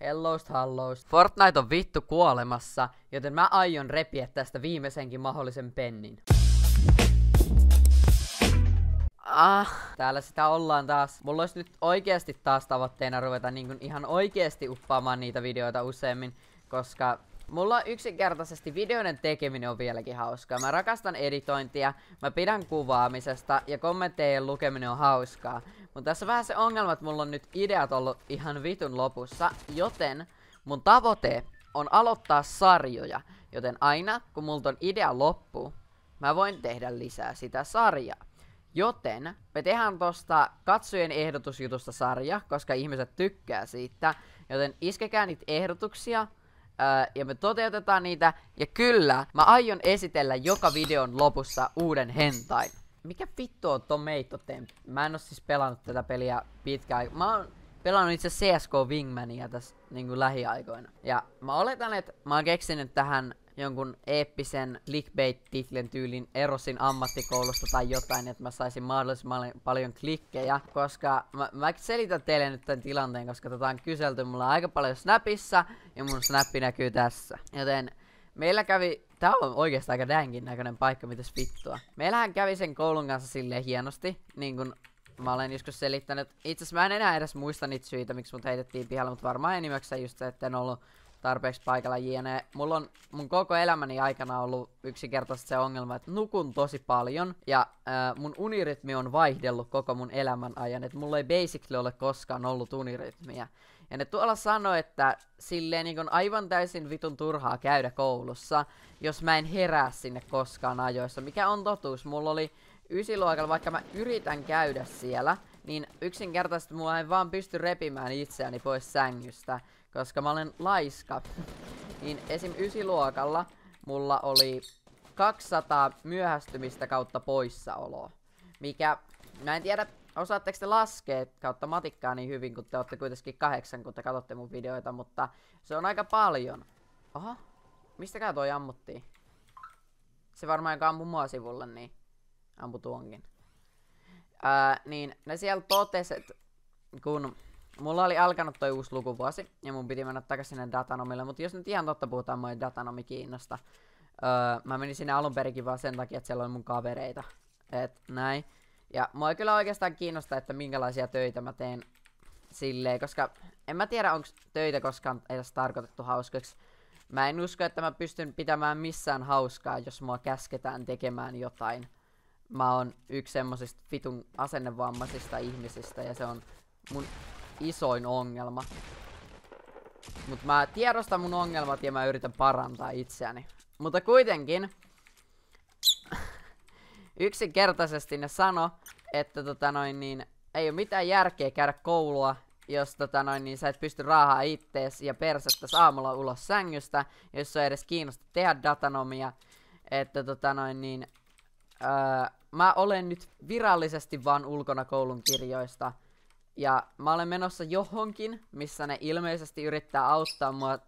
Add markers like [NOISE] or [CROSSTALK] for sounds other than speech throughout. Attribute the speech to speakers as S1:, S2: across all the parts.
S1: Hellost hallost. Fortnite on vittu kuolemassa, joten mä aion repiä tästä viimeisenkin mahdollisen pennin. Ah, täällä sitä ollaan taas. Mulla olisi nyt oikeasti taas tavoitteena ruveta niin ihan oikeasti uppaamaan niitä videoita useammin, koska Mulla yksinkertaisesti videoiden tekeminen on vieläkin hauskaa. Mä rakastan editointia, mä pidän kuvaamisesta ja kommenttejen lukeminen on hauskaa. Mutta tässä vähän se ongelma, että mulla on nyt ideat ollut ihan vitun lopussa, joten mun tavoite on aloittaa sarjoja. Joten aina kun multa on idea loppu, mä voin tehdä lisää sitä sarjaa. Joten me tehdään tosta katsojen ehdotusjutusta sarja, koska ihmiset tykkää siitä. Joten iskekää niitä ehdotuksia, Öö, ja me toteutetaan niitä. Ja kyllä, mä aion esitellä joka videon lopussa uuden hentain. Mikä vittu on Tomato Temp? Mä en oo siis pelannut tätä peliä pitkään. Mä oon pelannut itse CSK Wingmania tässä niinku lähiaikoina. Ja mä oletan, että mä oon keksinyt tähän jonkun eeppisen clickbait-titlin tyylin erosin ammattikoulusta tai jotain, että mä saisin mahdollisimman paljon klikkejä, koska mä, mä selitän teille nyt tämän tilanteen, koska tota on kyselty mulla aika paljon Snapissa, ja mun Snappi näkyy tässä. Joten meillä kävi, tää on oikeastaan aika dängin näköinen paikka, mitäs vittua. Meillähän kävi sen koulun kanssa silleen hienosti, niin kun mä olen joskus selittänyt. Itse mä en enää edes muista niitä syitä, miksi mut heitettiin pihalle, mutta varmaan enimmäkseen just se, että en ollut tarpeeksi paikalla jne. Mulla on mun koko elämäni aikana ollut yksinkertaisesti se ongelma, että nukun tosi paljon ja äh, mun unirytmi on vaihdellut koko mun elämän ajan, että mulla ei basically ole koskaan ollut unirytmiä. Ja ne tuolla sanoi, että silleen niin on aivan täysin vitun turhaa käydä koulussa, jos mä en herää sinne koskaan ajoissa, mikä on totuus. Mulla oli ysiluokalla, vaikka mä yritän käydä siellä, niin yksinkertaisesti mulla ei vaan pysty repimään itseäni pois sängystä koska mä olen laiska. niin esim. ysiluokalla mulla oli 200 myöhästymistä kautta poissaoloa. Mikä, mä en tiedä, osaatteko te laskea kautta matikkaa niin hyvin, kun te olette kuitenkin kahdeksan, kun te katsotte mun videoita, mutta se on aika paljon. Oho, mistäkään toi ammuttiin? Se varmaan joka ampui mua sivulle, niin ampu tuonkin. Ää, niin ne siellä toteset, kun Mulla oli alkanut toi uusi lukuvuosi, ja mun piti mennä takaisin sinne datanomille, mutta jos nyt ihan totta puhutaan, moi datanomi kiinnosta. Öö, mä menin sinne alun perikin vaan sen takia, että siellä oli mun kavereita. Et näin. Ja mua kyllä oikeastaan kiinnostaa, että minkälaisia töitä mä teen silleen, koska en mä tiedä, onko töitä koskaan edes tarkoitettu hauskaksi. Mä en usko, että mä pystyn pitämään missään hauskaa, jos mua käsketään tekemään jotain. Mä oon yksi semmosista vitun asennevammaisista ihmisistä ja se on mun isoin ongelma. Mut mä tiedostan mun ongelmat ja mä yritän parantaa itseäni. Mutta kuitenkin, [LAUGHS] yksinkertaisesti ne sano, että tota noin niin, ei ole mitään järkeä käydä koulua, jos tota noin niin sä et pysty raahaa ittees ja persettä aamulla ulos sängystä, jos on edes kiinnosta tehdä datanomia. Että tota noin niin, öö, mä olen nyt virallisesti vaan ulkona koulun kirjoista. Ja mä olen menossa johonkin, missä ne ilmeisesti yrittää auttaa mua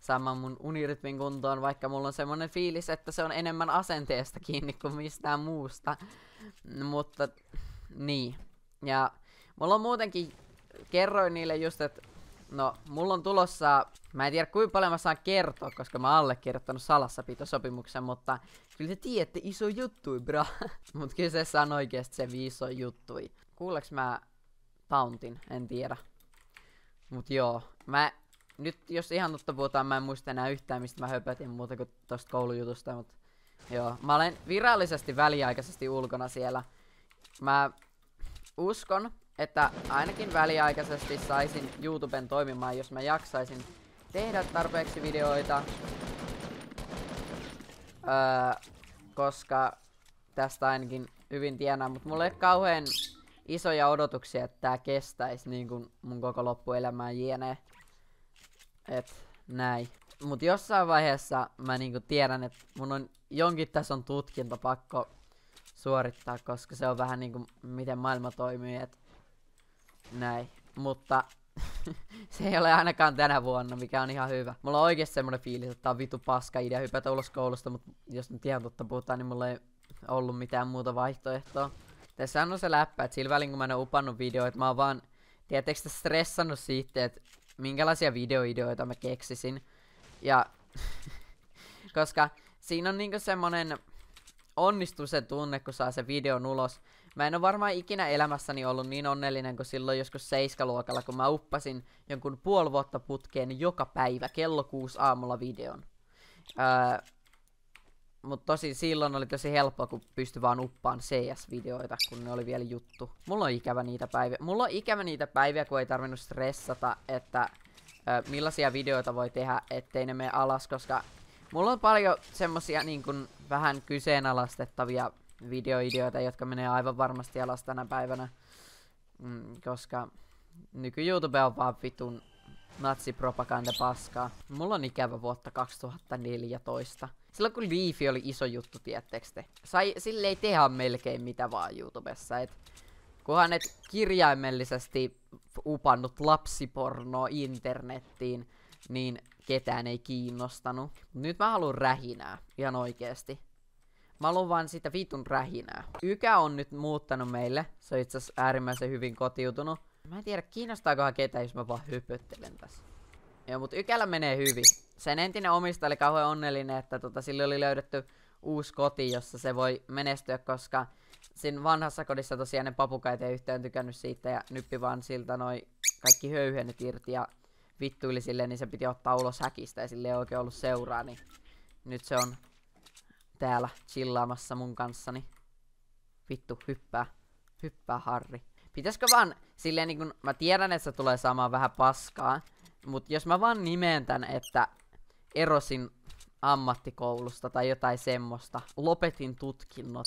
S1: saamaan mun unirytmin kuntoon, vaikka mulla on semmonen fiilis, että se on enemmän asenteesta kiinni kuin mistään muusta. Mutta niin. Ja mulla on muutenkin, kerroin niille just, että no, mulla on tulossa, mä en tiedä kuinka paljon mä saan kertoa, koska mä oon allekirjoittanut salassapitosopimuksen, mutta kyllä te tiedätte iso juttui, bra. [LAUGHS] Mut kyseessä on oikeesti se iso juttui. Kuuleks mä Tauntin, en tiedä. Mut joo, mä nyt jos ihan totta puhutaan, mä en muista enää yhtään mistä mä höpötin muuta kuin tosta koulujutusta, mut joo. Mä olen virallisesti väliaikaisesti ulkona siellä. Mä uskon, että ainakin väliaikaisesti saisin YouTuben toimimaan, jos mä jaksaisin tehdä tarpeeksi videoita. Öö, koska tästä ainakin hyvin tienaa, mutta mulla ei kauhean isoja odotuksia, että tää kestäisi niin kuin mun koko loppuelämää jne. Et näin. Mut jossain vaiheessa mä niinku tiedän, että mun on jonkin tason tutkinto pakko suorittaa, koska se on vähän niinku miten maailma toimii, et näin. Mutta [LAUGHS] se ei ole ainakaan tänä vuonna, mikä on ihan hyvä. Mulla on oikeesti semmonen fiilis, että tää on vitu paska idea hypätä ulos koulusta, mutta jos nyt ihan totta puhutaan, niin mulla ei ollut mitään muuta vaihtoehtoa. Tässä on se läppä, että sillä välin kun mä en upannut videoita, mä oon vaan, tiedättekö stressannut siitä, että minkälaisia videoideoita mä keksisin. Ja [LAUGHS] koska siinä on niinku semmonen onnistumisen tunne, kun saa se videon ulos. Mä en ole varmaan ikinä elämässäni ollut niin onnellinen kuin silloin joskus seiskaluokalla, kun mä uppasin jonkun puoli vuotta putkeen joka päivä kello kuusi aamulla videon. Öö, mutta tosi silloin oli tosi helppoa, kun pystyi vaan uppaan CS-videoita, kun ne oli vielä juttu. Mulla on ikävä niitä päiviä. Mulla on ikävä niitä päiviä, kun ei tarvinnut stressata, että ö, millaisia videoita voi tehdä, ettei ne mene alas, koska mulla on paljon semmosia niin kun, vähän kyseenalaistettavia videoideoita, jotka menee aivan varmasti alas tänä päivänä. Mm, koska nyky-YouTube on vaan vitun natsipropaganda paskaa. Mulla on ikävä vuotta 2014. Silloin kun Leafy oli iso juttu, tiettekö te? Sai, sille ei tehdä melkein mitä vaan YouTubessa, et kunhan et kirjaimellisesti upannut lapsiporno internettiin, niin ketään ei kiinnostanut. Nyt mä haluan rähinää, ihan oikeesti. Mä haluan vaan sitä vitun rähinää. Ykä on nyt muuttanut meille, se on itse äärimmäisen hyvin kotiutunut. Mä en tiedä, kiinnostaakohan ketä, jos mä vaan höpöttelen tässä. Joo, mut Ykällä menee hyvin. Sen entinen omistaja oli kauhean onnellinen, että tota, sille oli löydetty uusi koti, jossa se voi menestyä, koska siinä vanhassa kodissa tosiaan ne papukait ei yhtään tykännyt siitä ja nyppi vaan siltä noi kaikki höyhenet irti ja vittuili silleen, niin se piti ottaa ulos häkistä ja sille ei oikein ollut seuraa, niin nyt se on täällä chillaamassa mun kanssani. Vittu, hyppää. Hyppää Harri. Pitäisikö vaan silleen niin kun, mä tiedän, että se tulee saamaan vähän paskaa, mutta jos mä vaan nimeen tän, että erosin ammattikoulusta tai jotain semmoista, lopetin tutkinnot,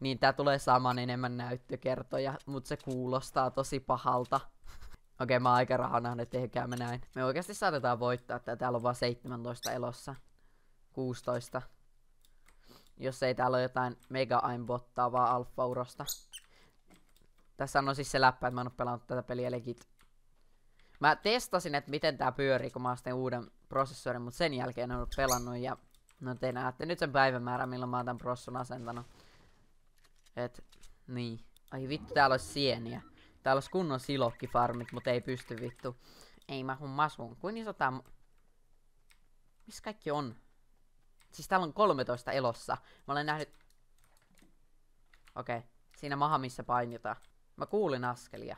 S1: niin tää tulee saamaan enemmän näyttökertoja, mutta se kuulostaa tosi pahalta. [LAUGHS] Okei, okay, mä aika rahana, että tehkää me näin. Me oikeasti saatetaan voittaa, että täällä on vaan 17 elossa. 16. Jos ei täällä ole jotain mega aimbottaa vaan alfa-urosta. Tässä on siis se läppä, että mä en oo pelannut tätä peliä legit. Mä testasin, että miten tää pyörii, kun mä oon uuden prosessorin, mutta sen jälkeen en ollut pelannut ja no te näette nyt sen päivämäärän, milloin mä oon tän prosson asentanut. Et, niin. Ai vittu, täällä olisi sieniä. Täällä olisi kunnon silokkifarmit, mutta ei pysty vittu. Ei mä masun. Kuin iso tää... Missä kaikki on? Siis täällä on 13 elossa. Mä olen nähnyt... Okei. Okay. Siinä maha, missä painitaan. Mä kuulin askelia.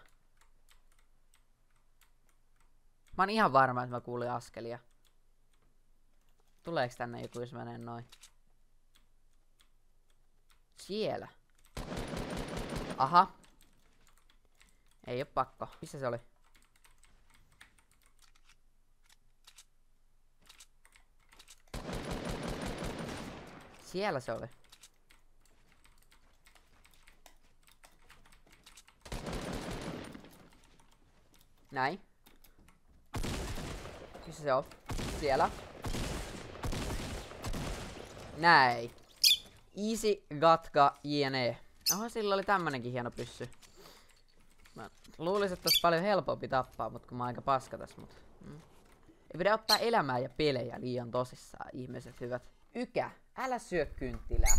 S1: Mä oon ihan varma, että mä kuulin askelia. Tuleeks tänne joku, jos menee noin? Siellä. Aha. Ei oo pakko. Missä se oli? Siellä se oli. Näin. Missä se on? Siellä. Näin. Easy, gatka, jne. Oho, sillä oli tämmönenkin hieno pyssy. Mä luulisin, että olisi paljon helpompi tappaa, mutta kun mä oon aika paska tässä, mut... Mm. Ei pidä ottaa elämää ja pelejä liian tosissaan, ihmiset hyvät. Ykä, älä syö kynttilää.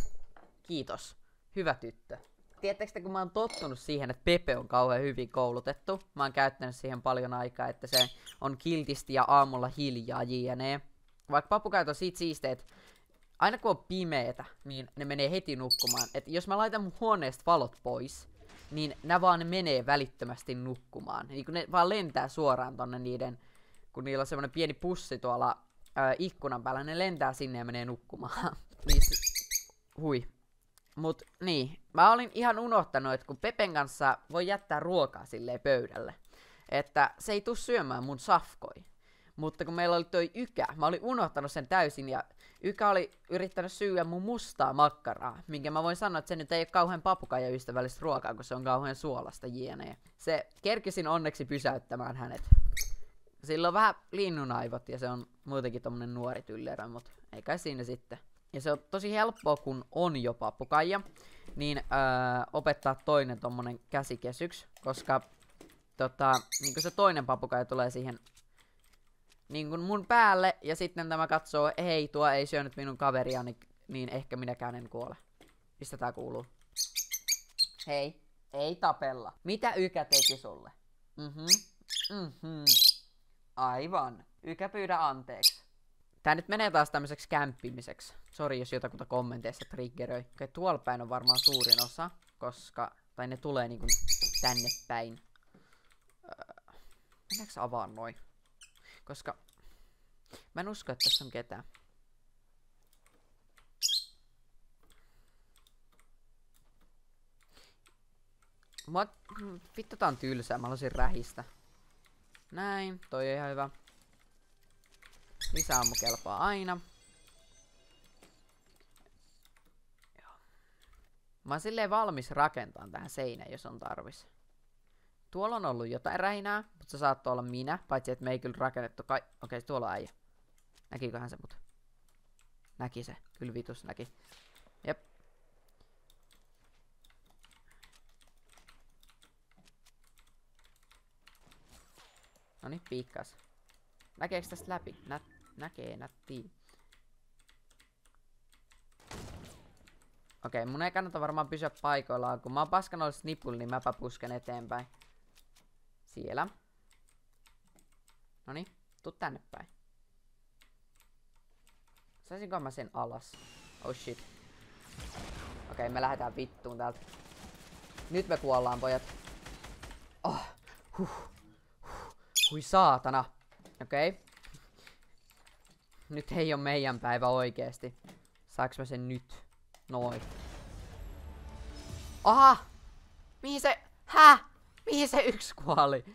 S1: Kiitos. Hyvä tyttö. Tiedättekö kun mä oon tottunut siihen, että Pepe on kauhean hyvin koulutettu. Mä oon käyttänyt siihen paljon aikaa, että se on kiltisti ja aamulla hiljaa jne. Vaikka papukait on siitä siisteet, aina kun on pimeetä, niin ne menee heti nukkumaan. Et jos mä laitan mun huoneesta valot pois, niin nämä vaan menee välittömästi nukkumaan. Niin kun ne vaan lentää suoraan tonne niiden, kun niillä on semmonen pieni pussi tuolla ää, ikkunan päällä, ne lentää sinne ja menee nukkumaan. [LAUGHS] niin, hui. Mut niin, mä olin ihan unohtanut, että kun Pepen kanssa voi jättää ruokaa silleen pöydälle, että se ei tuu syömään mun safkoi. Mutta kun meillä oli toi Ykä, mä olin unohtanut sen täysin ja Ykä oli yrittänyt syyä mun mustaa makkaraa, minkä mä voin sanoa, että se nyt ei ole kauhean papukaija ystävällistä ruokaa, kun se on kauhean suolasta jne. Se kerkisin onneksi pysäyttämään hänet. Sillä on vähän linnunaivot ja se on muutenkin tommonen nuori tyllerä, mutta ei kai siinä sitten. Ja se on tosi helppoa, kun on jo papukaija, niin öö, opettaa toinen tommonen käsikesyks, koska tota, niin se toinen papukaija tulee siihen niin mun päälle, ja sitten tämä katsoo, hei, tuo ei syönyt minun kaveria, niin, niin ehkä minäkään en kuole. Mistä tää kuuluu? Hei, ei tapella. Mitä Ykä teki sulle? Mhm, mhm. Aivan. Ykä pyydä anteeksi. Tää nyt menee taas tämmöiseksi kämppimiseksi. Sori, jos jotakuta kommenteissa triggeröi. Okei, okay, tuolla päin on varmaan suurin osa, koska... Tai ne tulee niinku tänne päin. Öö, mennäänkö avaa noin? Koska... Mä en usko, että tässä on ketään. Mua... Vittu tää on tylsää, mä haluaisin rähistä. Näin, toi on ihan hyvä. Lisäammu kelpaa aina. Mä oon silleen valmis rakentamaan tähän seinään, jos on tarvis. Tuolla on ollut jotain rähinää, mutta se saattoi olla minä, paitsi että me ei kyllä rakennettu kai... Okei, tuolla on äijä. Näkiköhän se mut? Näki se. Kyllä vitus näki. Jep. Noni, piikkas. Näkeekö tästä läpi? Nä näkee nätti. Okei, okay, mun ei kannata varmaan pysyä paikoillaan, kun mä oon paskan ollut snipul, niin mäpä pusken eteenpäin. Siellä. Noni, tuu tänne päin. Saisinko mä sen alas? Oh shit. Okei, okay, me lähdetään vittuun täältä. Nyt me kuollaan, pojat. Oh, huh, huh, hui saatana. Okei. Okay. Nyt ei ole meidän päivä oikeesti. Saaks mä sen nyt? Noin. Aha! Mihin se... Hä? Mihin se yksi kuoli?